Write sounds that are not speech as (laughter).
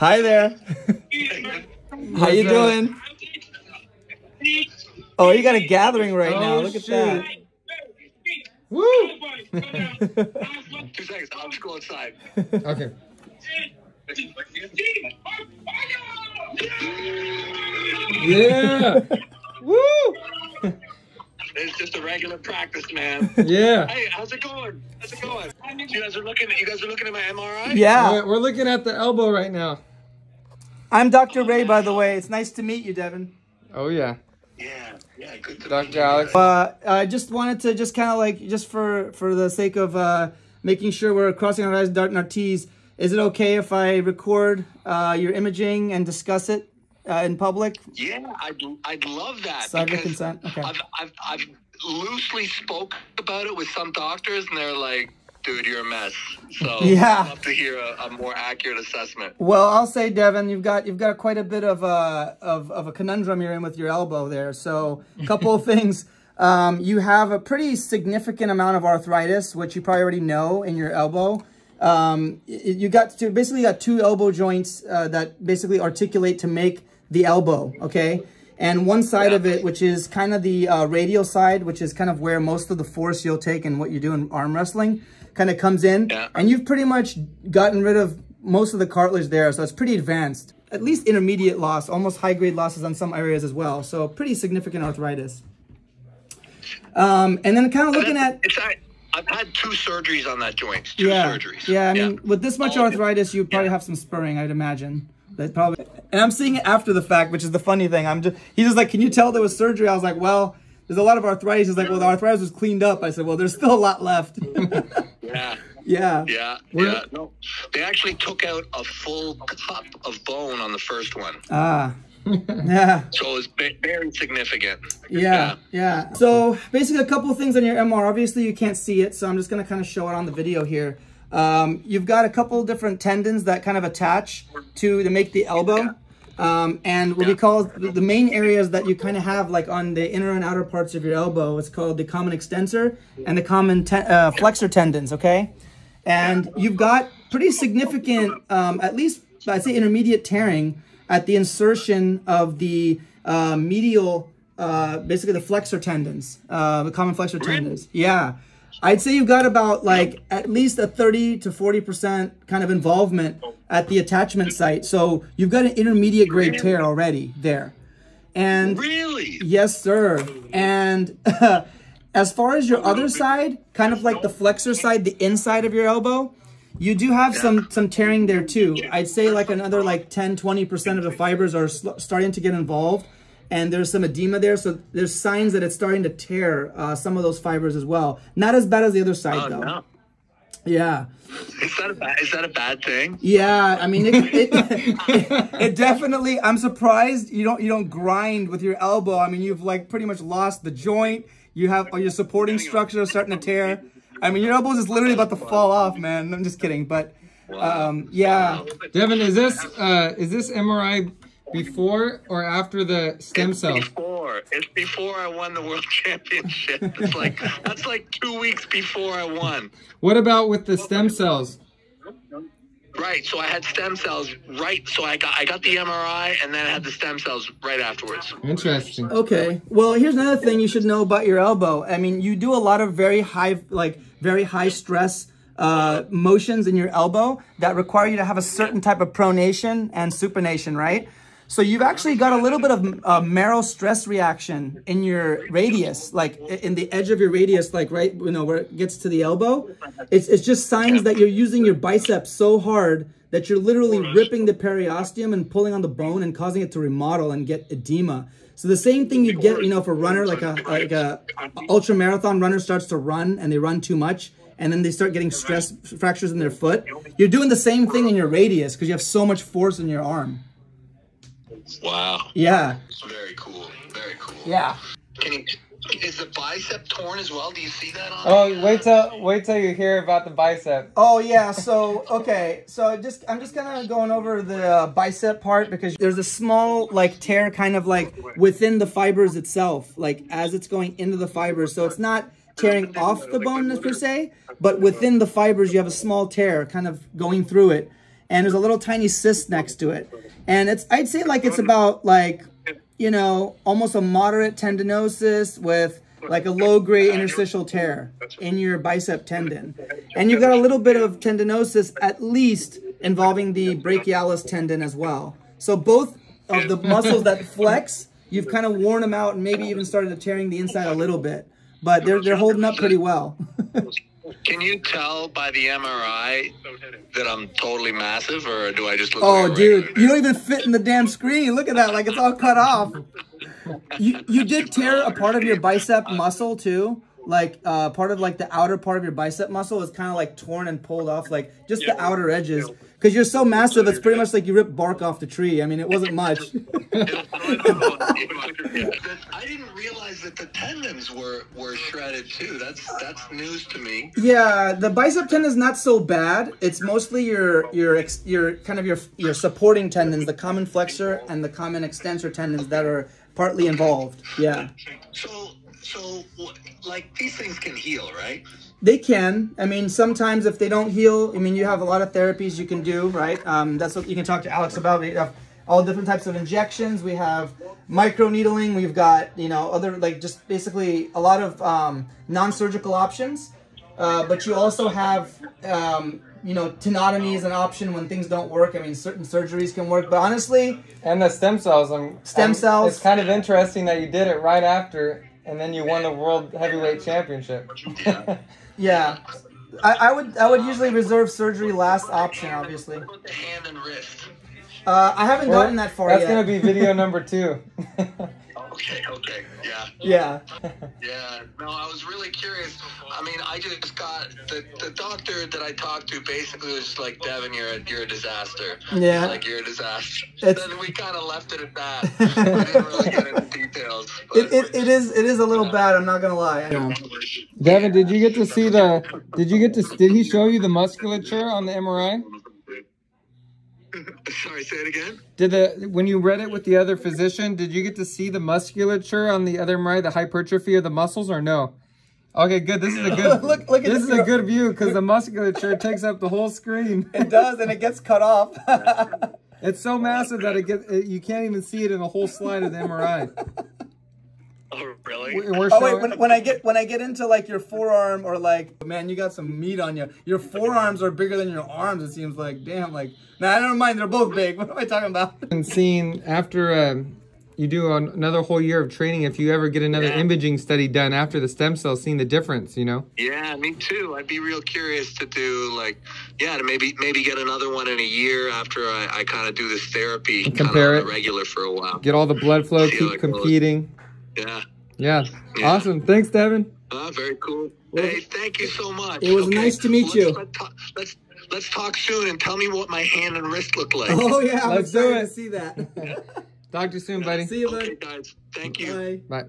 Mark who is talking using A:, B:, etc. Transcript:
A: Hi there. (laughs) How you doing? Oh, you got a gathering right now.
B: Oh,
A: Look at
B: shoot.
A: that.
B: Woo!
C: Two seconds. I'll just go outside.
B: Okay. Yeah. Woo!
C: It's just a regular practice, man.
B: Yeah.
C: hey, how's it going? How's it going? You guys are looking. You guys are looking at my MRI.
A: Yeah.
B: We're, we're looking at the elbow right now.
A: I'm Dr. Ray, by the way. It's nice to meet you, Devon.
B: Oh yeah.
C: Yeah. Yeah. Good to meet
B: Dr. Alex.
A: Uh, I just wanted to just kind of like, just for, for the sake of uh, making sure we're crossing our I's, dotting our T's, is it okay if I record uh, your imaging and discuss it uh, in public?
C: Yeah, I'd, I'd love that.
A: Cyber
C: because
A: consent? Okay.
C: I've, I've, I've loosely spoke about it with some doctors, and they're like, dude, you're a mess. So (laughs)
A: Yeah.
C: I'd love to hear a, a more accurate assessment.
A: Well, I'll say, Devon, you've got you've got quite a bit of a of, of a conundrum you're in with your elbow there. So, a couple of (laughs) things. Um, you have a pretty significant amount of arthritis, which you probably already know in your elbow. Um, you got to basically got two elbow joints uh, that basically articulate to make the elbow. Okay. And one side of it, which is kind of the uh, radial side, which is kind of where most of the force you'll take in what you do in arm wrestling, kind of comes in.
C: Yeah.
A: And you've pretty much gotten rid of most of the cartilage there, so it's pretty advanced. At least intermediate loss, almost high grade losses on some areas as well. So pretty significant arthritis. Um, and then kind of looking at
C: I've had two surgeries on that joint. Two
A: yeah,
C: surgeries.
A: yeah. I mean, with this much arthritis, you probably have some spurring, I'd imagine. That probably. And I'm seeing it after the fact, which is the funny thing. I'm just he's just like, can you tell there was surgery? I was like, well, there's a lot of arthritis. He's like, well, the arthritis was cleaned up. I said, well, there's still a lot left. (laughs) (laughs)
C: Yeah.
A: yeah.
C: Yeah, yeah. No, they actually took out a full cup of bone on the first one,
A: Ah. (laughs) Yeah.
C: so it was very significant.
A: Yeah, yeah. So basically, a couple of things on your MR. Obviously, you can't see it, so I'm just gonna kind of show it on the video here. Um, you've got a couple different tendons that kind of attach to to make the elbow. Um, and what we call the main areas that you kind of have like on the inner and outer parts of your elbow, it's called the common extensor and the common te- uh, flexor tendons, okay? And you've got pretty significant, um, at least I'd say intermediate tearing at the insertion of the uh, medial, uh, basically the flexor tendons, uh, the common flexor tendons. Yeah. I'd say you've got about like at least a 30 to 40% kind of involvement at the attachment site. So you've got an intermediate grade tear already there. And
C: Really?
A: Yes, sir. And (laughs) as far as your other side, kind of like the flexor side, the inside of your elbow, you do have some some tearing there too. I'd say like another like 10, 20% of the fibers are starting to get involved and there's some edema there. So there's signs that it's starting to tear uh, some of those fibers as well. Not as bad as the other side
C: Oh
A: though.
C: no.
A: Yeah.
C: Is that a bad? Is that a bad thing?
A: Yeah, I mean, it, it, (laughs) (laughs) it, definitely. I'm surprised you don't you don't grind with your elbow. I mean, you've like pretty much lost the joint. You have all your supporting structure starting to tear. I mean, your elbow is literally about to fall off, man. I'm just kidding, but um, yeah.
B: Devon, is this uh is this MRI before or after the stem
C: It's
B: cell?
C: Before it's before I won the world (laughs) championship. It's like that's like two weeks before I won.
B: What about with the stem cells?
C: Right. So I had stem cells. Right. So I got I got the MRI and then I had the stem cells right afterwards.
B: Interesting.
A: Okay. Well, here's another thing you should know about your elbow. I mean, you do a lot of very high, like very high stress uh, motions in your elbow that require you to have a certain type of pronation and supination, right? So you've actually got a little bit of uh, marrow stress reaction in your radius, like in the edge of your radius, like right, you know, where it gets to the elbow. It's, it's just signs that you're using your biceps so hard that you're literally ripping the periosteum and pulling on the bone and causing it to remodel and get edema. So the same thing you get, you know, if a runner, like a like a ultra marathon runner starts to run and they run too much, and then they start getting stress fractures in their foot. You're doing the same thing in your radius because you have so much force in your arm.
C: Wow.
A: Yeah.
C: Very cool. Very cool.
A: Yeah.
C: Can you? Is the bicep torn as well? Do you see that on?
B: Oh, wait till wait till you hear about the bicep.
A: Oh yeah. So okay. So just I'm just kind of going over the uh, bicep part because there's a small like tear kind of like within the fibers itself, like as it's going into the fibers. So it's not tearing off the bone per se, but within the fibers you have a small tear kind of going through it. And there's a little tiny cyst next to it. And it's I'd say like it's about like, you know, almost a moderate tendinosis with like a low grade interstitial tear in your bicep tendon. And you've got a little bit of tendinosis at least involving the brachialis tendon as well. So both of the muscles that flex, you've kind of worn them out and maybe even started tearing the inside a little bit. But they're they're holding up pretty well. (laughs)
C: Can you tell by the MRI that I'm totally massive, or do I just look?
A: Oh,
C: like
A: dude, you don't even fit in the damn screen. Look at that, like it's all cut off. You you did tear a part of your bicep muscle too. Like uh, part of like the outer part of your bicep muscle is kind of like torn and pulled off, like just the outer edges. Because you're so massive, it's pretty much like you ripped bark off the tree. I mean, it wasn't (laughs) much. (laughs)
C: I didn't realize that the tendons were were shredded too. That's that's news to me.
A: Yeah, the bicep tendon is not so bad. It's mostly your your ex, your kind of your your supporting tendons, the common flexor and the common extensor tendons that are partly involved. Yeah,
C: So so like these things can heal, right?
A: they can. I mean, sometimes if they don't heal, I mean, you have a lot of therapies you can do, right? Um, that's what you can talk to Alex about. We have all different types of injections. We have micro needling. We've got you know other like just basically a lot of um, non-surgical options. Uh, but you also have um, you know tenotomy is an option when things don't work. I mean, certain surgeries can work, but honestly,
B: And the stem cells. I'm,
A: Stem
B: I'm-
A: cells.
B: It's kind of interesting that you did it right after, and then you won the world heavyweight championship. (laughs)
A: yeah. I, I would I would usually reserve surgery last option, obviously.
C: Hand and wrist.
A: Uh, I haven't gotten that far
B: That's
A: yet.
B: That's gonna be video number two. (laughs)
C: Okay, okay, yeah.
A: yeah. (laughs)
C: Yeah, no, I was really curious. I mean, I just got the, the doctor that I talked to basically was just like, Devon, you're a, you're a disaster.
A: Yeah.
C: Like, you're a disaster. (laughs)
A: It's-
C: then we kind of left it at that. (laughs) we didn't really get into details. But
A: It, it, it is it is a little bad. I'm not gonna lie. I know.
B: Devon, did you get to see the? Did you get to? Did he show you the musculature on the MRI?
C: Sorry, say it again?
B: Did the when you read it with the other physician? Did you get to see the musculature on the other MRI, the hypertrophy of the muscles, or no? Okay, good. This is a good. (laughs)
A: Look- look at
B: this
A: this.
B: is a good view because the musculature takes up the whole screen.
A: It does, and it gets cut off. (laughs)
B: It's so massive that it get it, you can't even see it in the whole slide of the MRI.
C: Oh, really?
B: We- We're
A: oh wait, when, when I get when I get into like your forearm or like man, you got some meat on you. Your forearms are bigger than your arms. It seems like damn. Like nah, I don't mind. They're both big. (laughs) What am I talking about?
B: and seeing after um, you do an- another whole year of training, if you ever get another
C: Yeah.
B: imaging study done after the stem cells, seeing the difference, you know.
C: Yeah, me too. I'd be real curious to do like, yeah, to maybe maybe get another one in a year after I, I kind of do this therapy kind of
B: Compare
C: on the
B: it.
C: regular for a while.
B: Get all the blood flow,
C: See
B: keep
C: it goes.
B: competing.
C: Yeah.
B: Yeah.
C: Yeah.
B: Awesome. Thanks, Devon.
C: Ah, very cool.
A: Well,
C: hey, thank you so much.
A: it was nice to meet
C: let's,
A: you.
C: Let's, talk- let's let's talk soon and tell me what my hand and wrist look like.
A: Oh yeah, I'm
B: Let's do
A: excited
B: it.
A: to see that. (laughs)
B: Talk to you soon, buddy.
A: see you,
C: buddy.
A: Okay,
C: guys. Thank you.
A: Bye.
B: Bye.